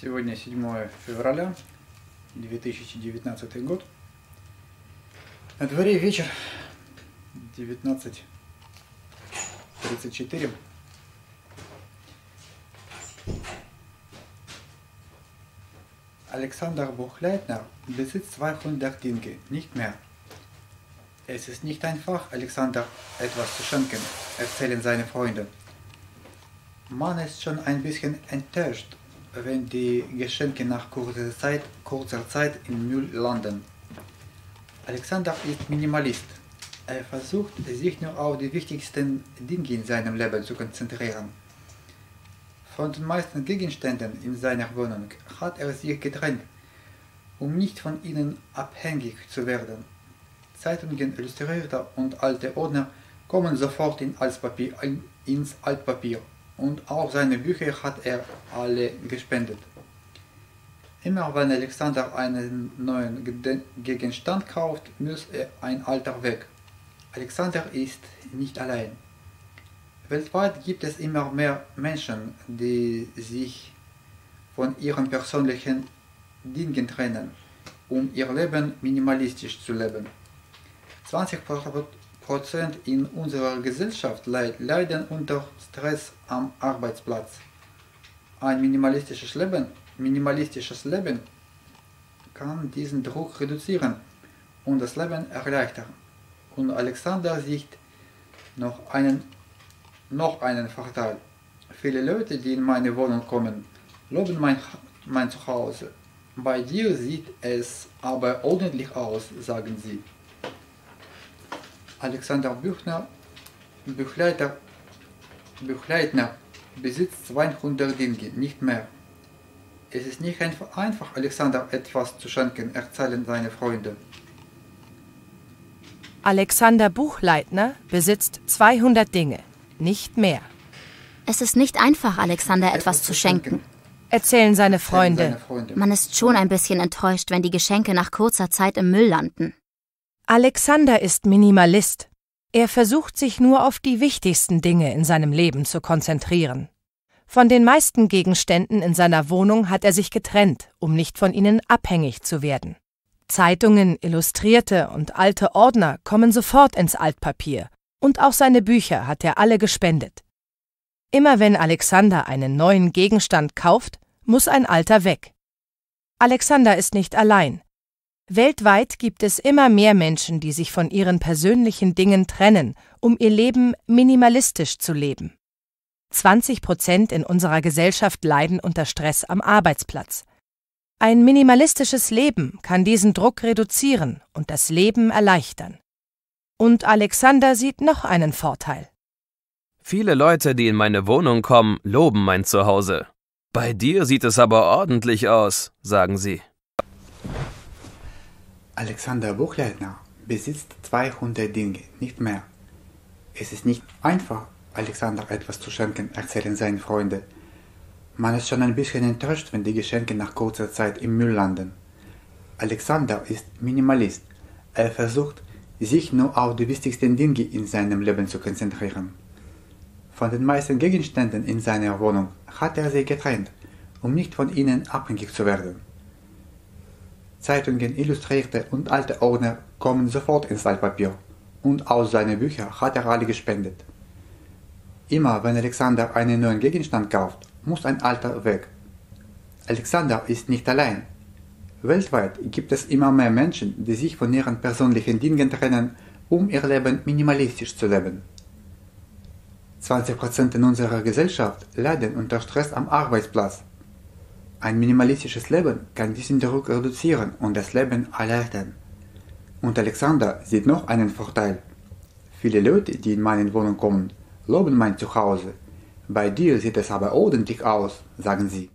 Сегодня 7 февраля 2019 год. На дворе вечер 19.34. Alexander Buchleitner besitzt 200 Dinge, nicht mehr. Es ist nicht einfach, Alexander etwas zu schenken, erzählen seine Freunde. Man ist schon ein bisschen enttäuscht, wenn die Geschenke nach kurzer Zeit, kurzer Zeit im Müll landen. Alexander ist Minimalist. Er versucht, sich nur auf die wichtigsten Dinge in seinem Leben zu konzentrieren. Von den meisten Gegenständen in seiner Wohnung hat er sich getrennt, um nicht von ihnen abhängig zu werden. Zeitungen, Illustrierte und alte Ordner kommen sofort in Altpapier, ins Altpapier und auch seine Bücher hat er alle gespendet. Immer wenn Alexander einen neuen Gegenstand kauft, muss er ein alter weg. Alexander ist nicht allein. Weltweit gibt es immer mehr Menschen, die sich von ihren persönlichen Dingen trennen, um ihr Leben minimalistisch zu leben. 20 Prozent in unserer Gesellschaft leiden unter Stress am Arbeitsplatz. Ein minimalistisches Leben, minimalistisches Leben kann diesen Druck reduzieren und das Leben erleichtern. Und Alexander sieht noch einen, noch einen Vorteil. Viele Leute, die in meine Wohnung kommen, loben mein, mein Zuhause. Bei dir sieht es aber ordentlich aus, sagen sie. Alexander Büchner, Büchleiter, Büchleitner besitzt 200 Dinge, nicht mehr. Es ist nicht einfach, Alexander etwas zu schenken, erzählen seine Freunde. Alexander Buchleitner besitzt 200 Dinge, nicht mehr. Es ist nicht einfach, Alexander etwas, etwas zu schenken, erzählen seine Freunde. seine Freunde. Man ist schon ein bisschen enttäuscht, wenn die Geschenke nach kurzer Zeit im Müll landen. Alexander ist Minimalist. Er versucht sich nur auf die wichtigsten Dinge in seinem Leben zu konzentrieren. Von den meisten Gegenständen in seiner Wohnung hat er sich getrennt, um nicht von ihnen abhängig zu werden. Zeitungen, Illustrierte und alte Ordner kommen sofort ins Altpapier, und auch seine Bücher hat er alle gespendet. Immer wenn Alexander einen neuen Gegenstand kauft, muss ein alter weg. Alexander ist nicht allein. Weltweit gibt es immer mehr Menschen, die sich von ihren persönlichen Dingen trennen, um ihr Leben minimalistisch zu leben. 20 Prozent in unserer Gesellschaft leiden unter Stress am Arbeitsplatz. Ein minimalistisches Leben kann diesen Druck reduzieren und das Leben erleichtern. Und Alexander sieht noch einen Vorteil. Viele Leute, die in meine Wohnung kommen, loben mein Zuhause. Bei dir sieht es aber ordentlich aus, sagen sie. Alexander Buchleitner besitzt 200 Dinge, nicht mehr. Es ist nicht einfach, Alexander etwas zu schenken, erzählen seine Freunde. Man ist schon ein bisschen enttäuscht, wenn die Geschenke nach kurzer Zeit im Müll landen. Alexander ist Minimalist. Er versucht, sich nur auf die wichtigsten Dinge in seinem Leben zu konzentrieren. Von den meisten Gegenständen in seiner Wohnung hat er sie getrennt, um nicht von ihnen abhängig zu werden. Zeitungen, Illustrierte und alte Ordner kommen sofort ins Altpapier und aus seinen Büchern hat er alle gespendet. Immer wenn Alexander einen neuen Gegenstand kauft, muss ein alter weg. Alexander ist nicht allein. Weltweit gibt es immer mehr Menschen, die sich von ihren persönlichen Dingen trennen, um ihr Leben minimalistisch zu leben. 20% in unserer Gesellschaft leiden unter Stress am Arbeitsplatz. Ein minimalistisches Leben kann diesen Druck reduzieren und das Leben erleichtern. Und Alexander sieht noch einen Vorteil. Viele Leute, die in meine Wohnung kommen, loben mein Zuhause. Bei dir sieht es aber ordentlich aus, sagen sie.